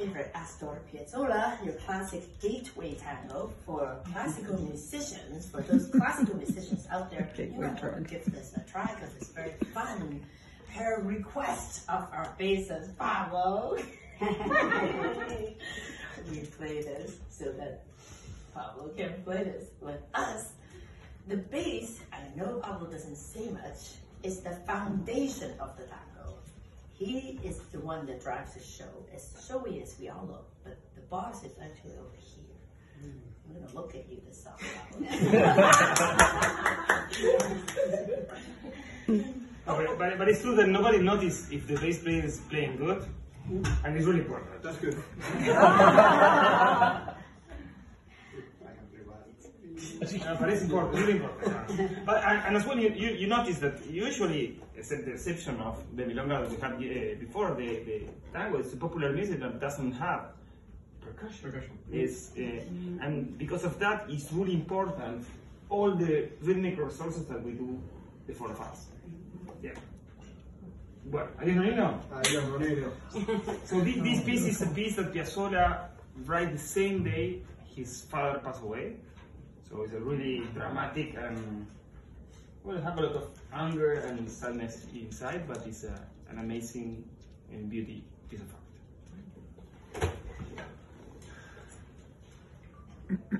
favorite Astor Piazzolla, your classic gateway tango for classical musicians, for those classical musicians out there, you Gateway might want to give this a try because it's very fun. Per request of our bassist, Pablo. we play this so that Pablo can play this with us. The bass, I know Pablo doesn't say much, is the foundation of the tango. He is the one that drives the show, as showy as we all look, but the boss is actually over here. I'm gonna look at you this song. No, but, but, but it's true that nobody noticed if the bass player is playing good, and it's really important. That's good. Uh, but it's important, really important. but and, and as well, you, you, you notice that usually, except the exception of the milonga that we had uh, before, the, the tango is a popular music that doesn't have percussion. Percussion. It's, uh, and because of that, it's really important all the rhythmic resources that we do, before the four of us. Yeah. Well, I don't know. Adiós, Nonino. So this, this piece is a piece that Piazzolla wrote the same day his father passed away. So it's a really dramatic and well, have a lot of anger and sadness inside, but it's a, an amazing and beauty piece of art.